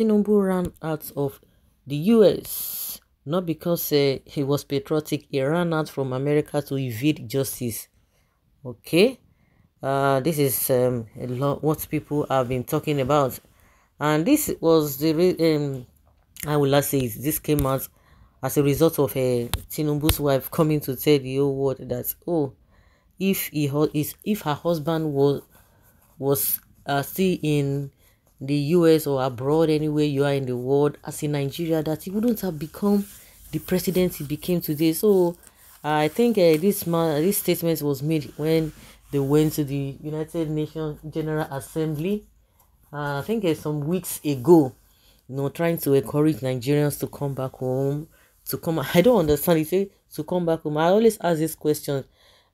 Tinubu ran out of the US not because uh, he was patriotic, he ran out from America to evade justice. Okay, uh, this is um, a lot what people have been talking about, and this was the um, I will not say this came out as a result of a uh, Tinubu's wife coming to tell the whole world that oh, if he is if her husband was was uh, still in the US or abroad, anywhere you are in the world, as in Nigeria, that he wouldn't have become the president he became today. So I think uh, this man, this statement was made when they went to the United Nations General Assembly. Uh, I think uh, some weeks ago, you know, trying to encourage Nigerians to come back home. To come, I don't understand. He say to come back home. I always ask this question: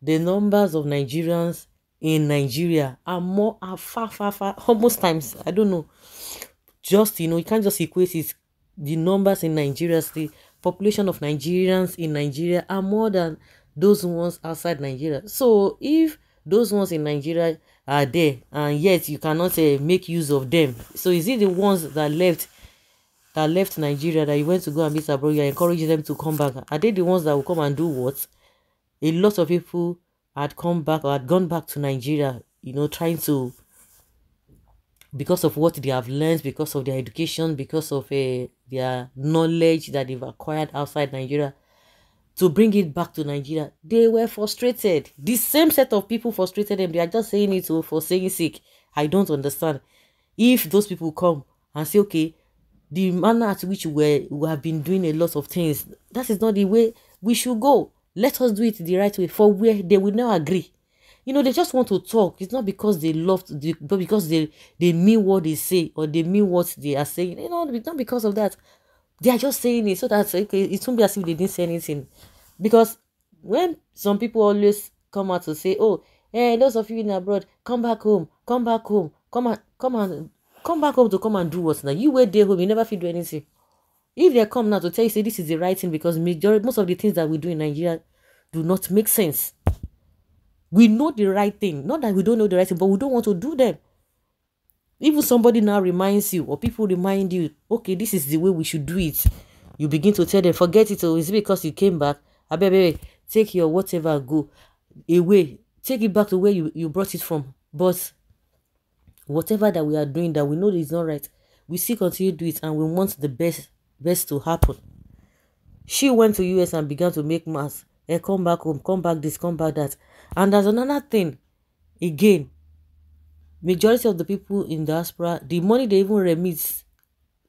the numbers of Nigerians in Nigeria are more are far far far almost times I don't know. Just you know you can't just equate it. The numbers in Nigeria the population of Nigerians in Nigeria are more than those ones outside Nigeria. So if those ones in Nigeria are there and yet you cannot uh, make use of them so is it the ones that left that left Nigeria that you went to go and meet abroad you are encouraging them to come back? Are they the ones that will come and do what? A lot of people had come back or had gone back to Nigeria, you know, trying to, because of what they have learned, because of their education, because of uh, their knowledge that they've acquired outside Nigeria, to bring it back to Nigeria, they were frustrated. The same set of people frustrated them. They are just saying it for saying sake. I don't understand. If those people come and say, okay, the manner at which we, we have been doing a lot of things, that is not the way we should go. Let us do it the right way for where they will not agree. You know, they just want to talk. It's not because they love, to, but because they, they mean what they say or they mean what they are saying. You know, not because of that. They are just saying it so that okay, it won't be as if they didn't say anything. Because when some people always come out to say, oh, hey, those of you in abroad, come back home, come back home, come on, come on, come back home to come and do what now? You wait there home, you never feel do anything. If they come now to tell you, say this is the right thing because majority, most of the things that we do in Nigeria do not make sense. We know the right thing. Not that we don't know the right thing, but we don't want to do them. Even somebody now reminds you, or people remind you, okay, this is the way we should do it. You begin to tell them, forget it, oh, is it because you came back? Baby, take your whatever, go away. Take it back to where you, you brought it from. But whatever that we are doing that we know is not right, we still continue to do it and we want the best best to happen. She went to US and began to make mass. Hey, come back home, come back this, come back that. And there's another thing. Again, majority of the people in diaspora, the money they even remit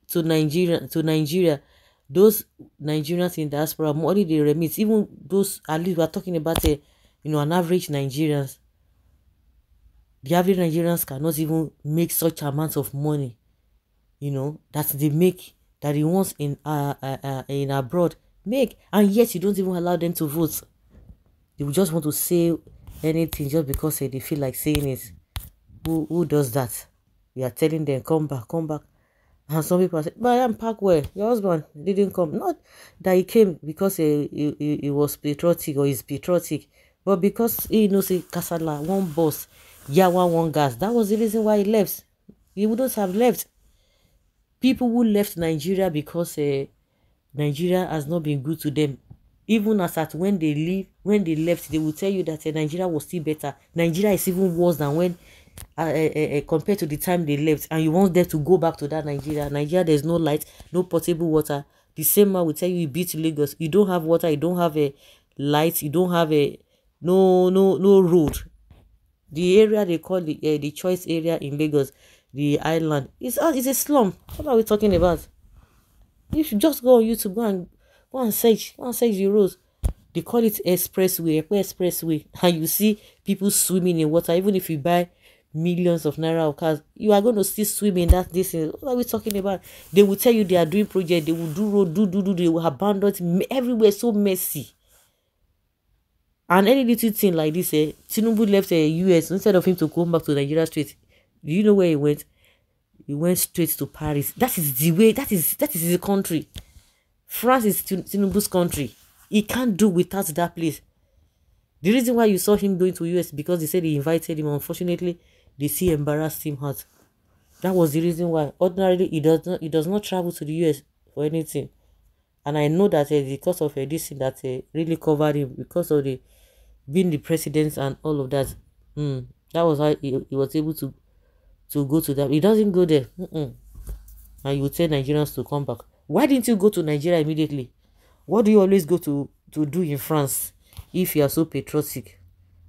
to Nigeria, to Nigeria, those Nigerians in diaspora, money they remit, even those at least we're talking about a, you know, an average Nigerians. The average Nigerians cannot even make such amounts of money, you know, that they make that he wants in uh, uh, uh, in abroad make and yet you don't even allow them to vote. They will just want to say anything just because uh, they feel like saying it. Who who does that? You are telling them come back come back. And some people say but i am park where your husband didn't come. Not that he came because uh, he, he, he was patriotic or he's patriotic but because he knows a kasala one boss yawa one gas. That was the reason why he left. He wouldn't have left people who left Nigeria because uh, Nigeria has not been good to them. Even as at when they leave, when they left, they will tell you that uh, Nigeria was still better. Nigeria is even worse than when uh, uh, uh, compared to the time they left. And you want them to go back to that Nigeria. Nigeria, there's no light, no potable water. The same man will tell you, you beat Lagos. You don't have water, you don't have a light, you don't have a no no no road. The area they call the uh, the choice area in Lagos the island. It's, uh, it's a slum. What are we talking about? You should just go on YouTube, go and go and search, go and search the roads. They call it expressway, expressway, and you see people swimming in water. Even if you buy millions of naira of cars, you are going to still swim in that distance. What are we talking about? They will tell you they are doing project, they will do road, do do do, they will abandon it everywhere, so messy. And any little thing like this, eh, Tinubu left the uh, US instead of him to come back to Nigeria straight. Do you know where he went? He went straight to Paris. That is the way. That is that is his country. France is Tinubu's country. He can't do without that place. The reason why you saw him going to US because they said he invited him. Unfortunately, they see embarrassed him out. That was the reason why. Ordinarily, he does not he does not travel to the US for anything. And I know that uh, because of uh, this thing that uh, really covered him, because of the being the president and all of that. Mm, that was how he, he was able to to go to that. He doesn't go there. Mm -mm. And you tell Nigerians to come back. Why didn't you go to Nigeria immediately? What do you always go to to do in France if you are so patriotic?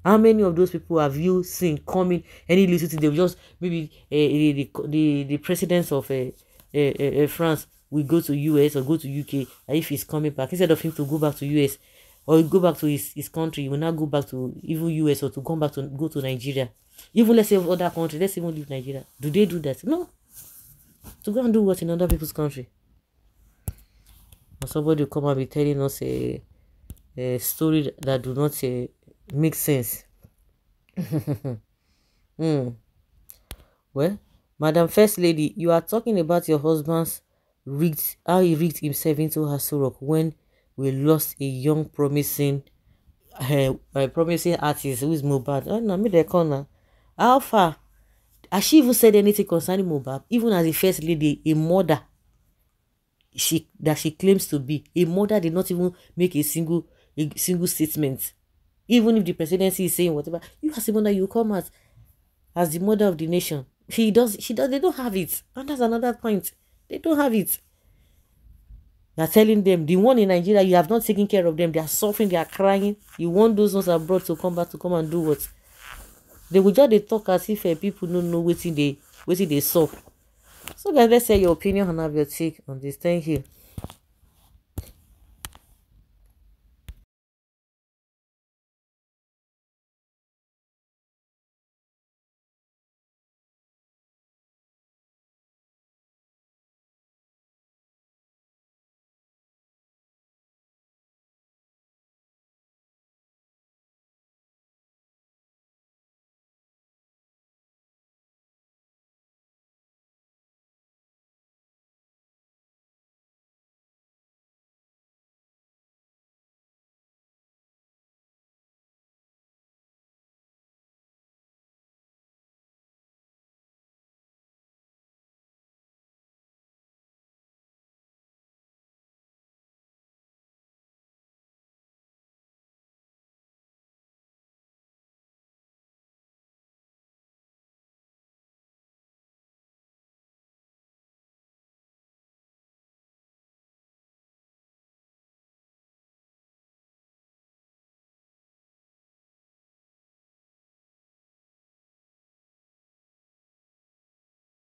How many of those people have you seen coming any little thing? They just maybe uh, the, the the presidents of uh, uh, uh, France will go to US or go to UK. If he's coming back, instead of him to go back to US or go back to his, his country, he will not go back to even US or to come back to go to Nigeria. Even let's say other country, let's even leave Nigeria. Do they do that? No. To go and do what in other people's country? somebody will come and be telling us a, a story that do not uh, make sense. mm. Well, Madam First Lady, you are talking about your husband's rigged, how he rigged himself into Hasurok when we lost a young promising uh, uh, promising artist who is Mohbad. Oh, no, me the corner. How far? Has she even said anything concerning Mohbad? Even as a first lady, a mother she that she claims to be a mother did not even make a single a single statement even if the presidency is saying whatever you as a mother you come as as the mother of the nation she does she does they don't have it and that's another point they don't have it you're telling them the one in nigeria you have not taken care of them. They are suffering they are crying. You want those ones abroad to come back to come and do what? They will just they talk as if uh, people don't know what they what they solve so guys let's say your opinion and have your take on this. Thank you